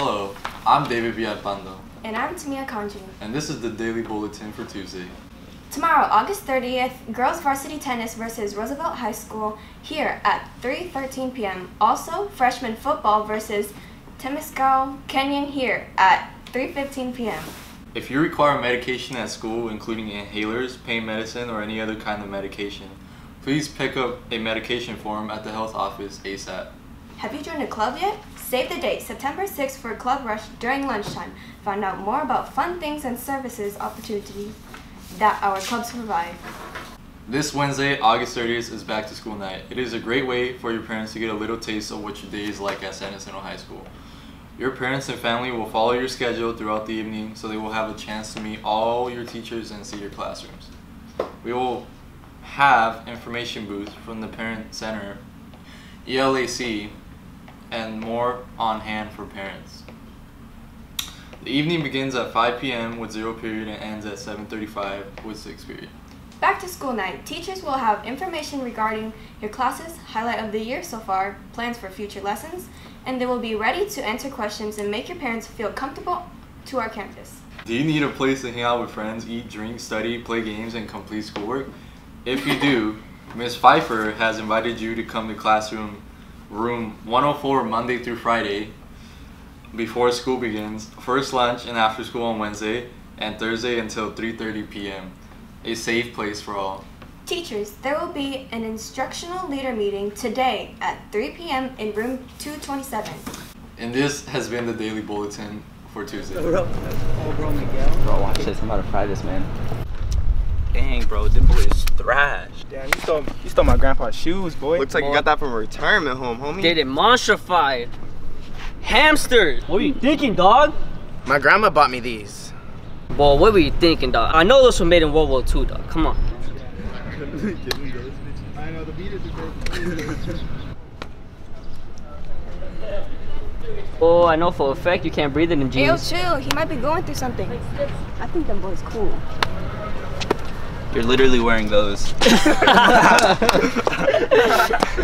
Hello, I'm David Villalpando, And I'm Tamia Kanji. and this is the Daily Bulletin for Tuesday. Tomorrow, August 30th, girls varsity tennis versus Roosevelt High School here at 3:13 p.m. Also, freshman football versus Temescal Canyon here at 3:15 p.m. If you require medication at school, including inhalers, pain medicine, or any other kind of medication, please pick up a medication form at the health office ASAP. Have you joined a club yet? Save the date, September 6th for Club Rush during lunchtime. Find out more about fun things and services opportunities that our clubs provide. This Wednesday, August 30th, is back to school night. It is a great way for your parents to get a little taste of what your day is like at San Jacinto High School. Your parents and family will follow your schedule throughout the evening so they will have a chance to meet all your teachers and see your classrooms. We will have information booths from the Parent Center, ELAC, and more on hand for parents. The evening begins at 5 p.m. with zero period and ends at 7:35 with six period. Back to school night. Teachers will have information regarding your classes, highlight of the year so far, plans for future lessons, and they will be ready to answer questions and make your parents feel comfortable to our campus. Do you need a place to hang out with friends, eat, drink, study, play games, and complete schoolwork? If you do, Ms. Pfeiffer has invited you to come to classroom room 104 Monday through Friday before school begins, first lunch and after school on Wednesday, and Thursday until 3:30 p.m. A safe place for all. Teachers, there will be an instructional leader meeting today at 3 p.m. in room 227. And this has been the Daily Bulletin for Tuesday. Oh, bro, Miguel. Bro, watch this. I'm about to fry this, man. Dang, bro, them boys thrash. Damn, you stole, you stole my grandpa's shoes, boy. Looks like you got that from a retirement home, homie. Did it monstrified. Hamsters. What are you thinking, dog? My grandma bought me these. Boy, what were you thinking, dog? I know those were made in World War II, dog. Come on. Oh, I know for a fact you can't breathe in them Hey, yo, jeans. chill. He might be going through something. I think them boys cool. You're literally wearing those.